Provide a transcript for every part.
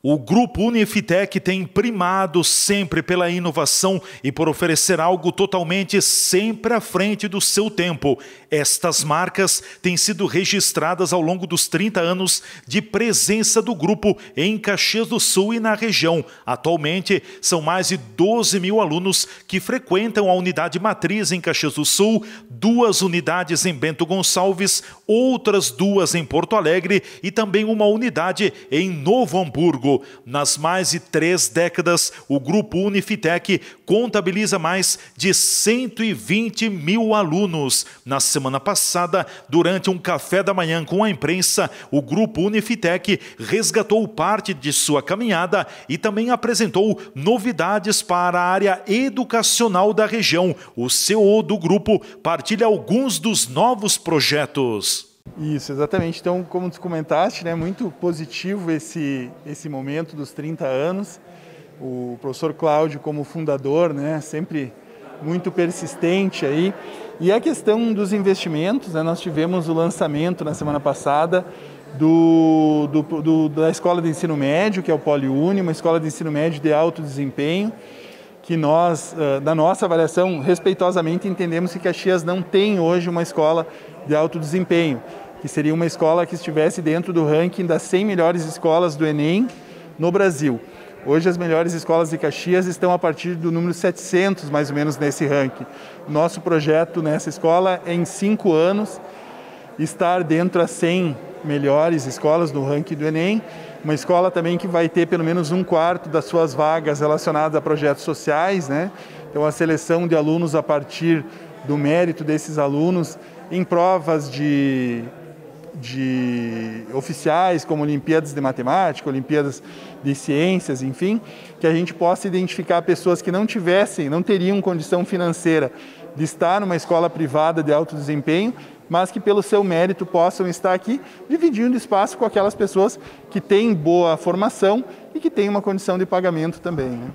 O grupo Unifitec tem primado sempre pela inovação e por oferecer algo totalmente sempre à frente do seu tempo. Estas marcas têm sido registradas ao longo dos 30 anos de presença do grupo em Caxias do Sul e na região. Atualmente, são mais de 12 mil alunos que frequentam a unidade matriz em Caxias do Sul, duas unidades em Bento Gonçalves, outras duas em Porto Alegre e também uma unidade em Novo Hamburgo. Nas mais de três décadas, o Grupo Unifitec contabiliza mais de 120 mil alunos. Na semana passada, durante um café da manhã com a imprensa, o Grupo Unifitec resgatou parte de sua caminhada e também apresentou novidades para a área educacional da região. O CEO do grupo partilha alguns dos novos projetos. Isso, exatamente. Então, como tu comentaste, né, muito positivo esse, esse momento dos 30 anos. O professor Cláudio, como fundador, né, sempre muito persistente aí. E a questão dos investimentos, né, nós tivemos o lançamento na semana passada do, do, do, da Escola de Ensino Médio, que é o PoliUni, uma escola de ensino médio de alto desempenho, que nós, na nossa avaliação, respeitosamente entendemos que Caxias não tem hoje uma escola de alto desempenho que seria uma escola que estivesse dentro do ranking das 100 melhores escolas do Enem no Brasil. Hoje as melhores escolas de Caxias estão a partir do número 700, mais ou menos, nesse ranking. Nosso projeto nessa escola é em cinco anos estar dentro das 100 melhores escolas do ranking do Enem. Uma escola também que vai ter pelo menos um quarto das suas vagas relacionadas a projetos sociais, né? Então a seleção de alunos a partir do mérito desses alunos em provas de de oficiais, como Olimpíadas de Matemática, Olimpíadas de Ciências, enfim, que a gente possa identificar pessoas que não tivessem, não teriam condição financeira de estar numa escola privada de alto desempenho, mas que pelo seu mérito possam estar aqui dividindo espaço com aquelas pessoas que têm boa formação e que têm uma condição de pagamento também. Né?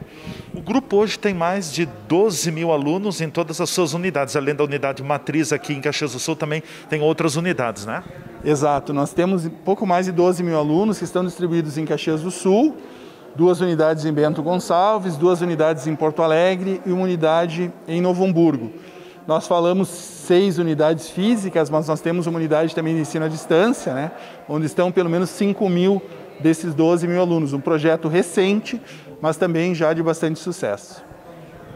O grupo hoje tem mais de 12 mil alunos em todas as suas unidades, além da unidade matriz aqui em Caxias do Sul, também tem outras unidades, né? Exato, nós temos pouco mais de 12 mil alunos que estão distribuídos em Caxias do Sul, duas unidades em Bento Gonçalves, duas unidades em Porto Alegre e uma unidade em Novo Hamburgo. Nós falamos seis unidades físicas, mas nós temos uma unidade também de ensino à distância, né, onde estão pelo menos 5 mil desses 12 mil alunos. Um projeto recente, mas também já de bastante sucesso.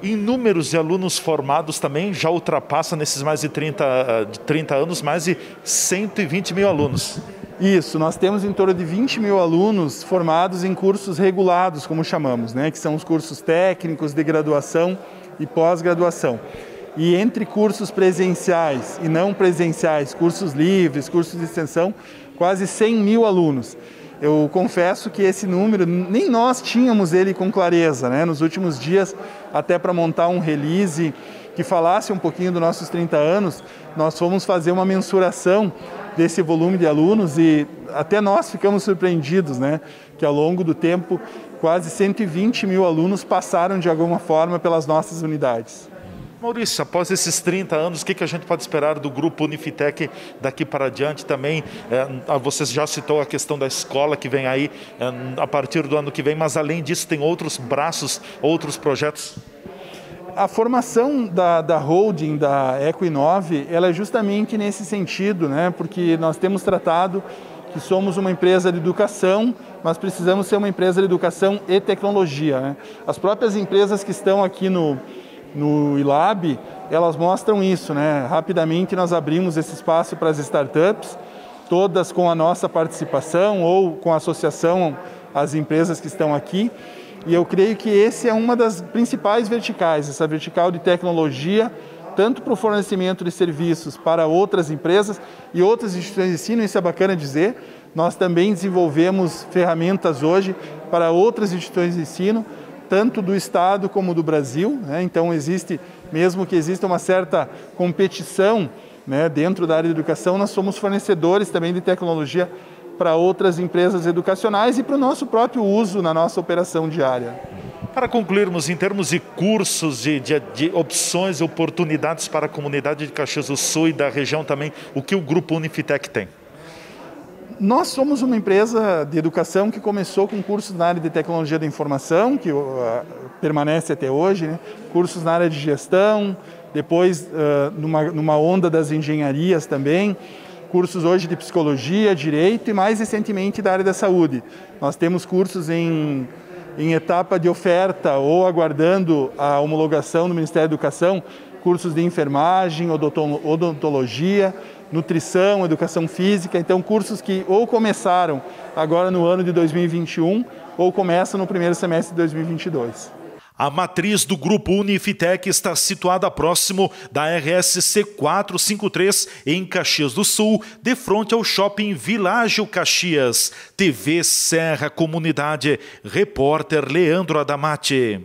Em números de alunos formados também já ultrapassa nesses mais de 30, eh, de 30 anos mais de 120 mil alunos. Isso, nós temos em torno de 20 mil alunos formados em cursos regulados, como chamamos, né? que são os cursos técnicos de graduação e pós-graduação. E entre cursos presenciais e não presenciais, cursos livres, cursos de extensão, quase 100 mil alunos. Eu confesso que esse número, nem nós tínhamos ele com clareza, né? Nos últimos dias, até para montar um release que falasse um pouquinho dos nossos 30 anos, nós fomos fazer uma mensuração desse volume de alunos e até nós ficamos surpreendidos, né? Que ao longo do tempo, quase 120 mil alunos passaram de alguma forma pelas nossas unidades. Maurício, após esses 30 anos, o que, que a gente pode esperar do grupo Unifitec daqui para adiante também? É, você já citou a questão da escola que vem aí é, a partir do ano que vem, mas além disso tem outros braços, outros projetos? A formação da, da holding, da Equinove, ela é justamente nesse sentido, né? porque nós temos tratado que somos uma empresa de educação, mas precisamos ser uma empresa de educação e tecnologia. Né? As próprias empresas que estão aqui no, no ILAB, elas mostram isso, né? Rapidamente nós abrimos esse espaço para as startups, todas com a nossa participação ou com a associação às empresas que estão aqui. E eu creio que esse é uma das principais verticais, essa vertical de tecnologia, tanto para o fornecimento de serviços para outras empresas e outras instituições de ensino, isso é bacana dizer. Nós também desenvolvemos ferramentas hoje para outras instituições de ensino, tanto do Estado como do Brasil. Né? Então, existe, mesmo que exista uma certa competição né, dentro da área de educação, nós somos fornecedores também de tecnologia para outras empresas educacionais e para o nosso próprio uso na nossa operação diária. Para concluirmos, em termos de cursos, de, de, de opções e oportunidades para a comunidade de Caxias do Sul e da região também, o que o Grupo Unifitec tem? Nós somos uma empresa de educação que começou com cursos na área de tecnologia da informação, que uh, permanece até hoje, né? cursos na área de gestão, depois uh, numa, numa onda das engenharias também, cursos hoje de psicologia, direito e mais recentemente da área da saúde. Nós temos cursos em, em etapa de oferta ou aguardando a homologação do Ministério da Educação, cursos de enfermagem, odontologia, nutrição, educação física, então cursos que ou começaram agora no ano de 2021 ou começam no primeiro semestre de 2022. A matriz do grupo Unifitec está situada próximo da RSC 453 em Caxias do Sul, de frente ao shopping Világio Caxias. TV Serra Comunidade. Repórter Leandro Adamati.